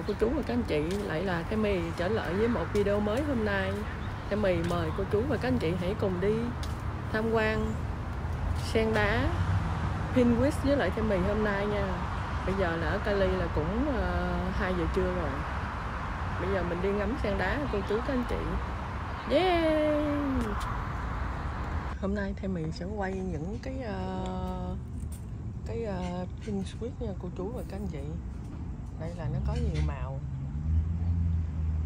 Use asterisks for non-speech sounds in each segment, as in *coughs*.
chào cô chú và các anh chị lại là cái Mì trở lại với một video mới hôm nay. Cái Mì mời cô chú và các anh chị hãy cùng đi tham quan sen đá Pinwis với lại cái Mì hôm nay nha. Bây giờ là ở Cali là cũng ờ, uh, 2 giờ trưa rồi. Bây giờ mình đi ngắm sen đá cô chú các anh chị. Yeah! Hôm nay theo Mì sẽ quay những cái uh, cái ờ, uh, Pinwis nha cô chú và các anh chị đây là nó có nhiều màu.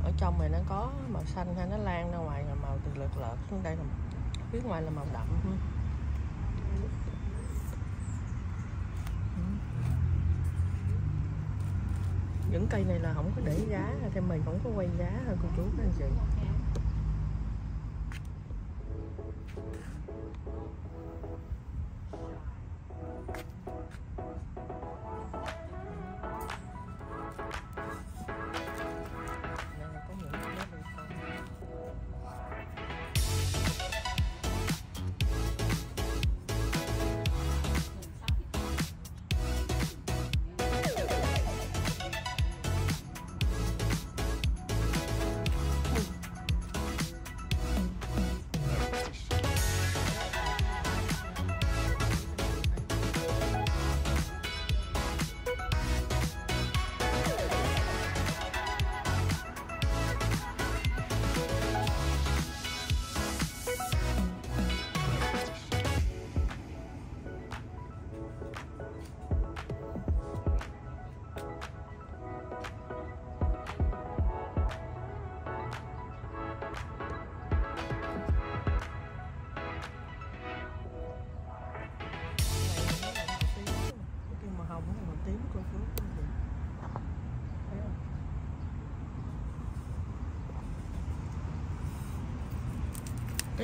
Ở trong này nó có màu xanh hay nó lan ra ngoài là màu từ lợt lợt. Xuống đây là, phía ngoài là màu đậm. Những cây này là không có để giá thì mình không có quay giá thôi cô chú, các anh chị?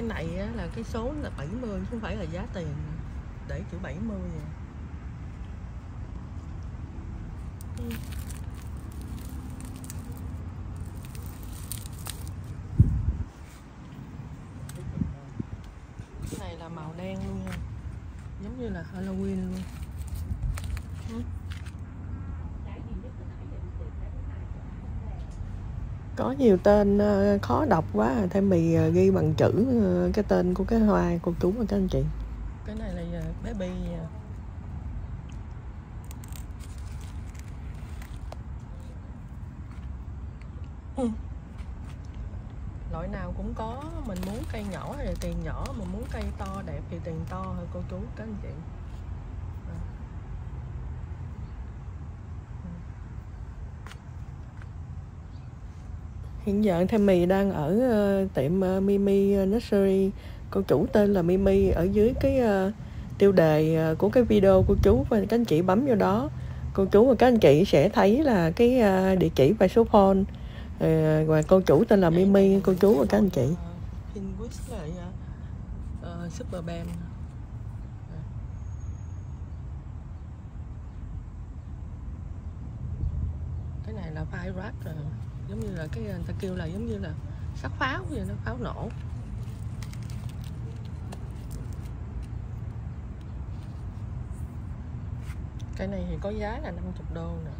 Cái này á, là cái số là 70 chứ không phải là giá tiền để chữ 70 vậy ừ. cái này là màu đen luôn giống như là Halloween luôn ừ có nhiều tên ờ, khó đọc quá à. thêm mì ờ, ghi bằng chữ ờ, cái tên của cái hoa, cô chú và các anh chị. Cái này là baby bi à. ừ. loại nào cũng có, mình muốn cây nhỏ thì tiền nhỏ, mà muốn cây to đẹp thì tiền to thôi, cô chú, các anh chị. Hiện giờ thêm mì đang ở uh, tiệm uh, Mimi Nursery. Cô chủ tên là Mimi ở dưới cái uh, tiêu đề uh, của cái video cô chú và các anh chị bấm vô đó. Cô chú và các anh chị sẽ thấy là cái uh, địa chỉ và số phone. Uh, và cô chủ tên là Mimi cô chú và các anh chị. Pinwich lại uh, Super cái này là Pirate rồi giống như là cái người ta kêu là giống như là sắc pháo vậy nó pháo nổ. Cái này thì có giá là 50 đô nè.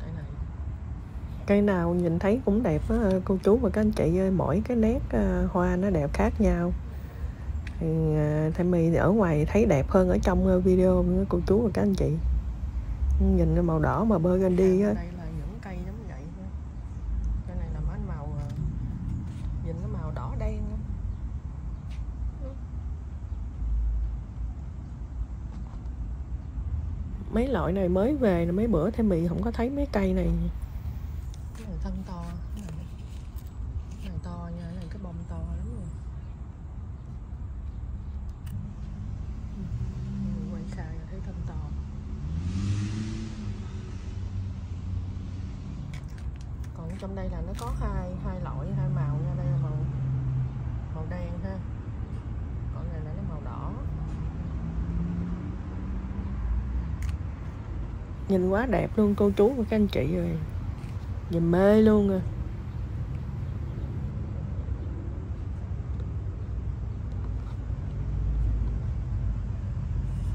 Cái này. Cây nào nhìn thấy cũng đẹp á cô chú và các anh chị ơi mỗi cái nét uh, hoa nó đẹp khác nhau. Thì thay mì thì ở ngoài thấy đẹp hơn ở trong video cô chú và các anh chị. Nhìn màu đỏ mà burgundy á mấy loại này mới về mấy bữa thêm mì không có thấy mấy cây này. Cái này thân to cái này, cái này to nha cái này cái bông to lắm luôn quay xa thấy thân to. Còn trong đây là nó có hai hai loại hai màu nha đây là màu màu đen ha còn này là nó màu đỏ nhìn quá đẹp luôn, cô chú và các anh chị rồi nhìn mê luôn à.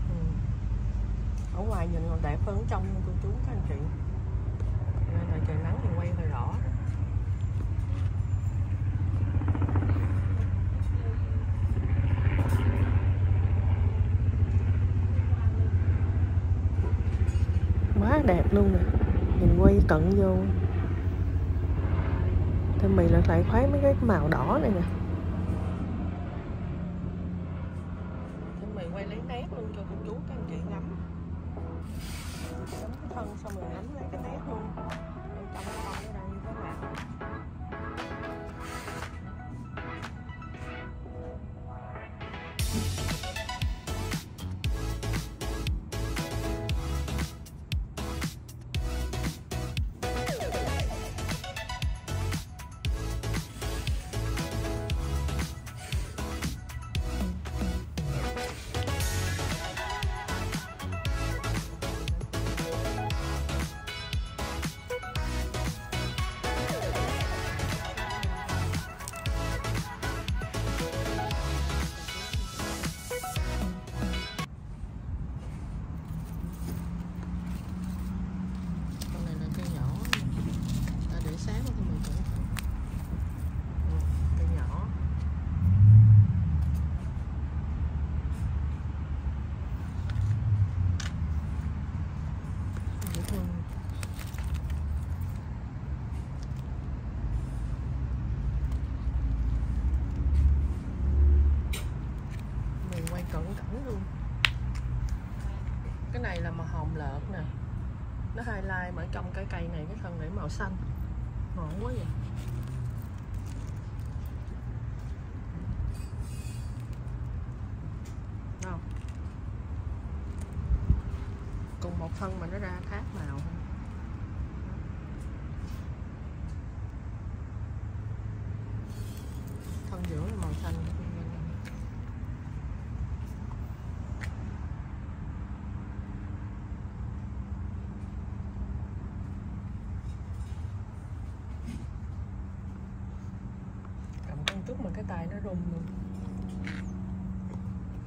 Ừ. Ở ngoài nhìn còn đẹp hơn trong cô chú các anh chị. Nên là trời nắng thì quay hơi rõ quá đẹp luôn nè. Nhìn quay cận vô. Thêm mì lại lại khoái mấy cái màu đỏ này nè. Nó mà ở trong cái cây này, cái thân để màu xanh. Ngon quá vậy. Không cùng một thân mà nó ra khác màu. không thân giữa là màu xanh cầm con chút mà cái tay nó rung luôn.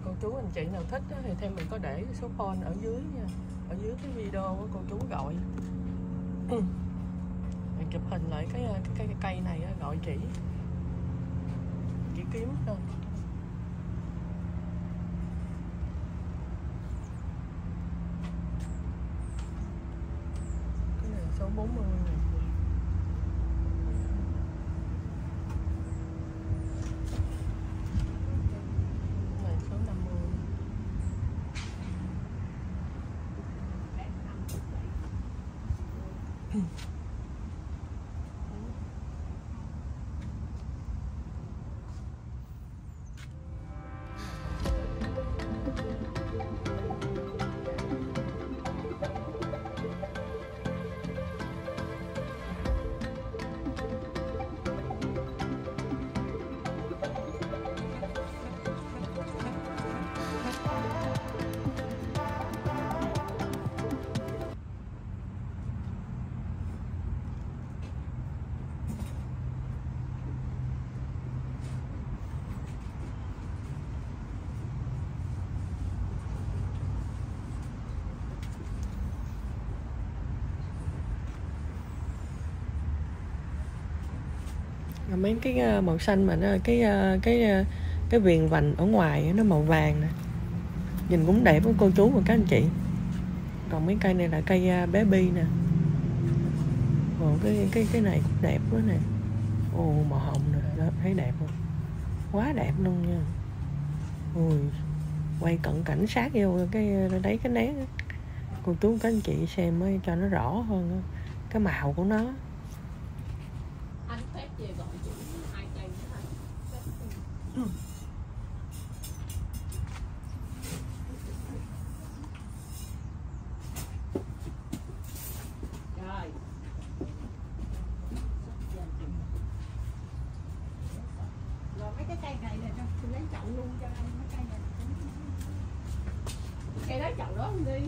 Cô chú anh chị nào thích đó, thì thêm mình có để số phone ở dưới nha. Ở dưới cái video của cô chú gọi. *coughs* Mình chụp hình lại cái cái, cái, cái cây này đó, gọi chỉ chỉ kiếm thôi cái này số 40 mươi. Hmm. Mấy cái ờ, màu xanh mà nó cái ờ, cái ờ, cái viền vành ở ngoài nó màu vàng nè. Nhìn cũng đẹp với cô chú và các anh chị. Còn mấy cây này là cây bé bi nè. Ồ, cái cái cái này cũng đẹp quá nè. Ồ màu hồng nè. Đó, thấy đẹp không? Quá đẹp luôn nha. Ui quay cận cảnh sát vô cái đấy cái nén cô chú các anh chị xem mới cho nó rõ hơn cái màu của nó anh phép về gọi chủ hai cây nữa thôi Phép- rồi rồi mấy cái cây này là cho tôi lấy chậu luôn cho anh, cái cây này cây đó chậu đó không đi.